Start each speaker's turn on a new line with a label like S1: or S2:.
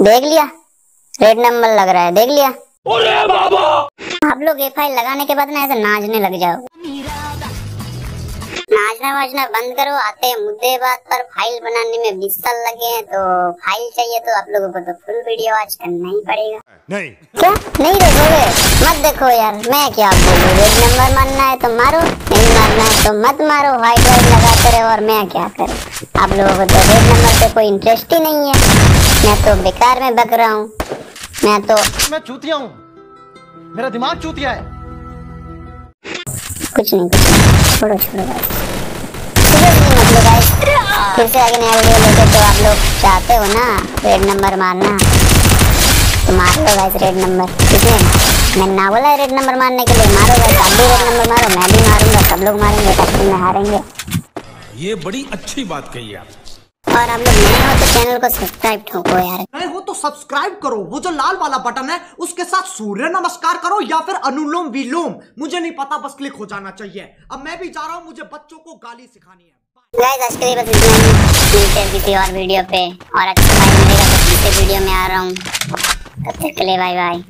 S1: देख लिया। Red number लग रहा है देख लिया। अरे बाबा! आप लोग एफ़ आई लगाने के बाद ना ऐसे नाचने लग जाओ। नाचना वाचना बंद करो आते मुद्दे बात पर फ़ाइल बनाने में बीस साल लगे हैं तो फ़ाइल चाहिए तो आप लोगों को तो फुल वीडियो वॉच करना ही पड़ेगा।
S2: नहीं।
S1: क्या? नहीं देखोगे? मत देखो यार मैं क्या बोलूँ? रेड नंबर मारना है तो मारो नहीं मारना है तो मत मारो व्हाइट व्हाइट लगाते रहो और मैं क्या करूँ? आप लोगों को तो रेड नंबर पे कोई इंटरेस्ट ही नहीं है। मैं तो बेकार में बक रहा हूँ। मैं तो
S3: मैं चूतिया हूँ। मेरा दिमाग चूतिया है।
S1: कुछ नहीं कुछ छोड़ो छोड़ो guys। फिर से आगे नया वीडियो लेके तो आप लोग चाहते हो ना रेड नंबर मारना? तो मार लो गाइस रेड नंबर किसने मैं ना बोला रेड नंबर मारने के लिए। मारो गाइस आप भी रेड नंबर मारो मैं भी मारूँगा सब लोग मारेंगे तब में हारेंगे।
S2: ये बड़ी अच्छी बात कही आप
S1: और आप लोग नए हो तो चैनल को सब्सक्राइब ठोको यार।
S4: नए हो तो सब्सक्राइब करो। वो जो लाल वाला बटन है उसके साथ सूर्य नमस्कार करो या फिर अनुलोम विलोम। मुझे नहीं पता बस क्लिक हो जाना चाहिए। अब मैं भी जा रहा हूँ मुझे बच्चों को गाली सिखानी है।
S1: गाइस आज के लिए बस इतना ही। मिलते हैं किसी और वीडियो पे। और अच्छा भाई मिलेगा तो वीडियो में आ रहा हूँ। तब तक के लिए बाय बाय